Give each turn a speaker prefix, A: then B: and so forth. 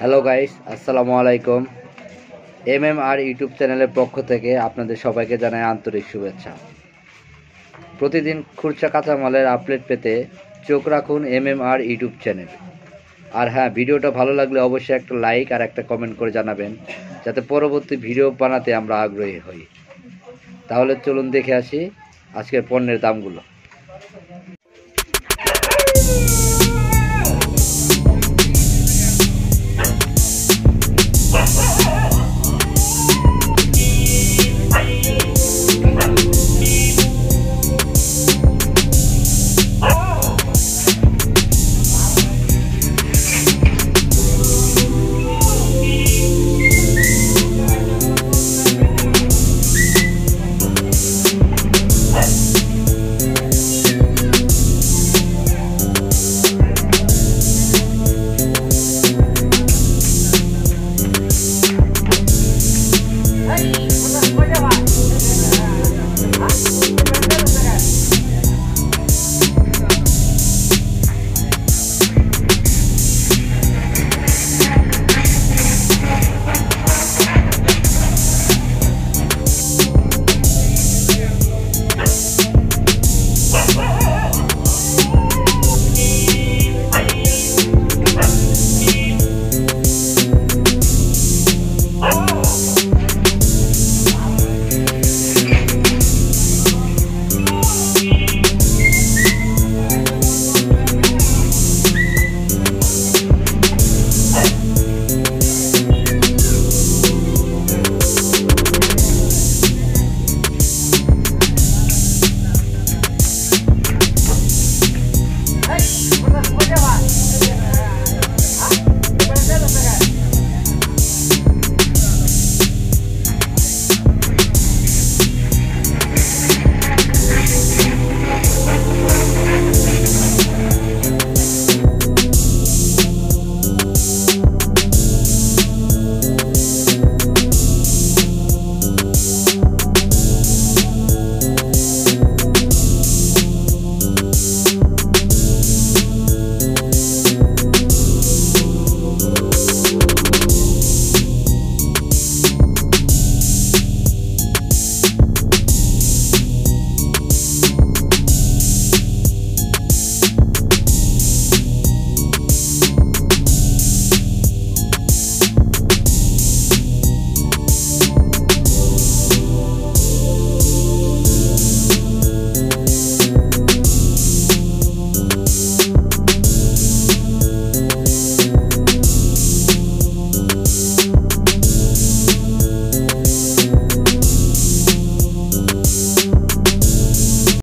A: Hello guys আসসালামু আলাইকুম M M R YouTube চ্যানেলের পক্ষ থেকে আপনাদের সবাইকে জানাই আন্তরিক শুভেচ্ছা। প্রতিদিন খুরচা কাঁচামালের আপডেট পেতে চোখ রাখুন M M R YouTube channel আর হ্যাঁ ভিডিওটা ভালো লাগলে অবশ্যই একটা লাইক আর একটা কমেন্ট করে জানাবেন, যাতে পরবর্তী ভিডিও বানাতে আমরা আগ্রহী হই। তাহলে চলুন দেখে আসি আজকের পণ্যের দামগুলো। Peace.